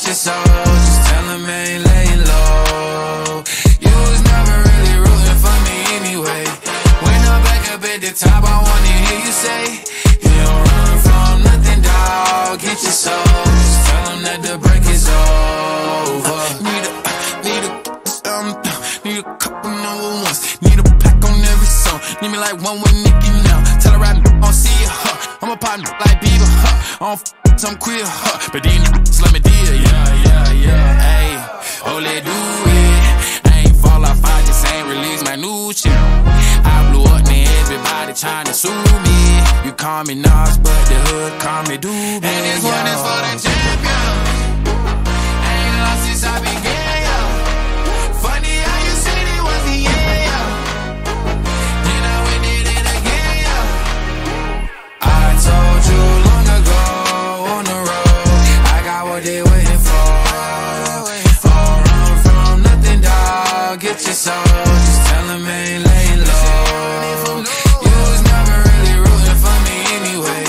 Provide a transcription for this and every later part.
Get your soul, just tell them ain't laying low. You was never really rooting for me anyway. When I'm back up at the top, I wanna hear you say, You don't run from nothing, dog. Get your soul, just tell them that the break is over. Need a, need a, um, need a couple number ones. Need a pack on every song. Need me like one with Nicki now. Tell her right on see ya, huh? I'm a partner like Bieber, huh? I don't f I'm queer, huh? But these niggas let me deal, yeah, yeah, yeah. Hey, oh, let do it. I ain't fall off, I just ain't release my new shit. I blew up, man, everybody trying to sue me. You call me Nas, but the hood call me Doobie. And this one is for the champion. I Ain't lost since I began, Get your soul, just tell them ain't laying low. You was never really rooting for me anyway.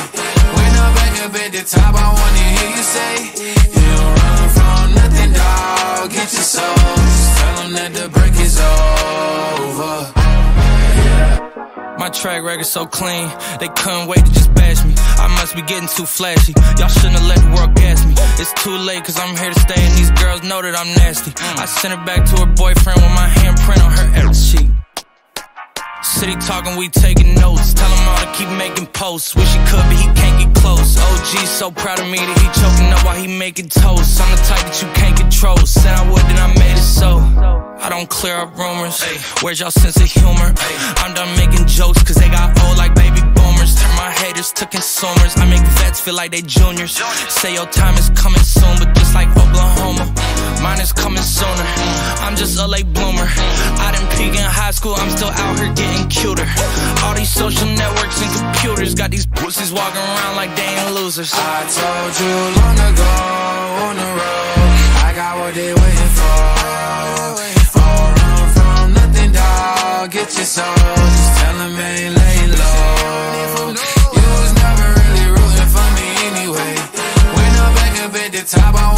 When I'm back up at the top, I wanna hear you say, You don't run from nothing, dog. Get your soul, just tell them that the break is over. My track record so clean, they couldn't wait to just bash me. I must be getting too flashy. Y'all shouldn't have let the world gas me. It's too late, cause I'm here to stay, and these girls know that I'm nasty. I sent her back to her boyfriend City talking, we taking notes. Tell him all to keep making posts. Wish he could, but he can't get close. OG so proud of me that he choking up while he making toast. I'm the type that you can't control. Said I would, then I made it so. I don't clear up rumors. Where's y'all sense of humor? I'm done making jokes, cause they got old like baby boomers. Turn my haters to consumers. I make vets feel like they juniors. Say your time is coming soon, but just like Oklahoma, mine is coming sooner. I'm just a late bloomer. Peak in high school, I'm still out here getting cuter. All these social networks and computers got these pussies walking around like they ain't losers. I told you long ago on the road, I got what they waiting for. Don't run from nothing, dog. Get your soul, just tell them ain't laying low. You was never really rooting for me anyway. When I'm back up at the top, I